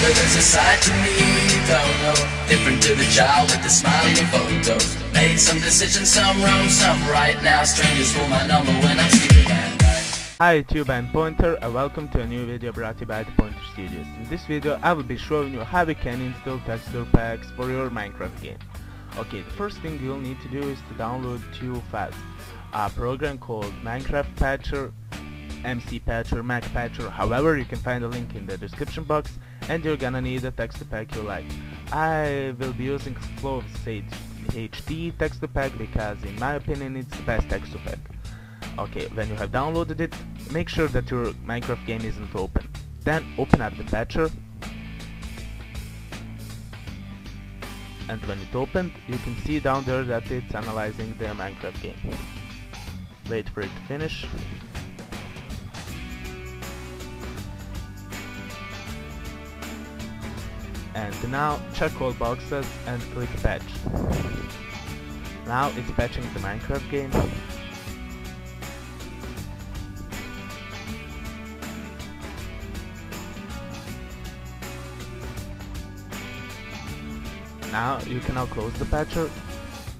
mother, there's a side to me you don't know. Different to the child with the smiling photos. Made some decisions, some wrong, some right now. Strangers for my number when I'm sleeping at. Hi YouTube, I'm Pointer and welcome to a new video brought to you by the Pointer Studios. In this video I will be showing you how you can install texture packs for your Minecraft game. Okay, the first thing you'll need to do is to download two files. A program called Minecraft Patcher, MC Patcher, Mac Patcher, however you can find a link in the description box and you're gonna need a texture pack you like. I will be using Flow Sage HD texture pack because in my opinion it's the best texture pack. Okay, when you have downloaded it, make sure that your Minecraft game isn't open. Then open up the patcher. And when it opened, you can see down there that it's analyzing the Minecraft game. Wait for it to finish. And now check all boxes and click patch. Now it's patching the Minecraft game. Now you can now close the patcher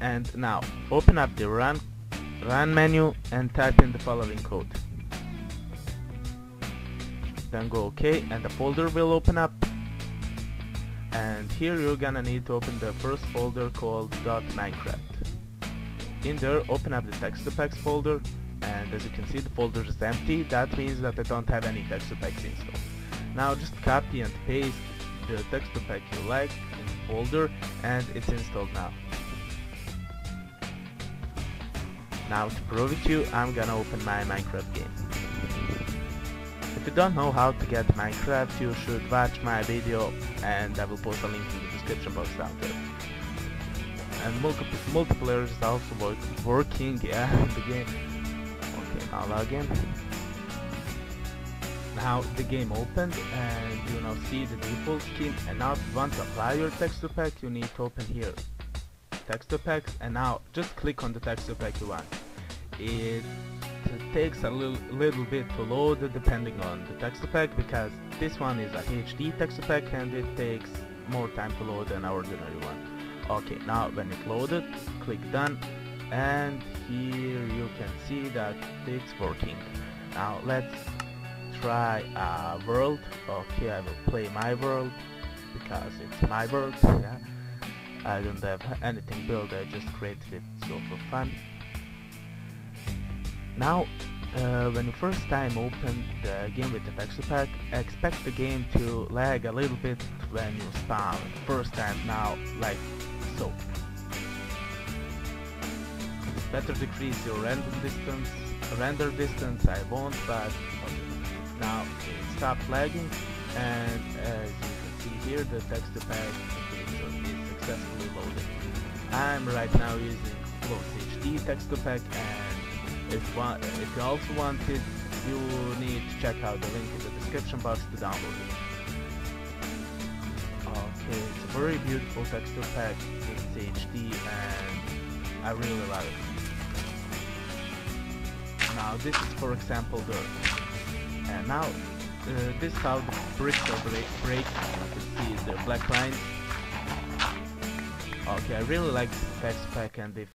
and now open up the run run menu and type in the following code. Then go OK and the folder will open up and here you're gonna need to open the first folder called .minecraft. In there open up the packs folder and as you can see the folder is empty that means that I don't have any packs installed. Now just copy and paste the pack you like in the folder and it's installed now. Now to prove it to you I'm gonna open my Minecraft game. If you don't know how to get Minecraft you should watch my video and I will post a link in the description box down there. And multiple multiplayer is also work, working yeah in the game. Okay now log in. Now the game opened and you now see the default skin and now if you want to apply your texture pack you need to open here texture packs and now just click on the texture pack you want. It takes a little, little bit to load depending on the texture pack because this one is a HD texture pack and it takes more time to load than ordinary one. Okay, now when it loaded, click done and here you can see that it's working. Now let's try a world. Okay, I will play my world because it's my world. Yeah. I don't have anything built, I just created it so for fun. Now, uh, when you first time open the game with the texture pack, expect the game to lag a little bit when you spawn first time now, like so. Better decrease your render distance, render distance I won't, but now it stopped lagging and as you can see here the texture pack is successfully loaded. I'm right now using Flow HD texture pack and if, if you also want it, you need to check out the link in the description box to download it. Okay, it's a very beautiful texture pack, it's HD and I really love it. Now this is for example dirt. And now uh, this is how the bricks are break. You can see the black lines Okay, I really like the text pack and if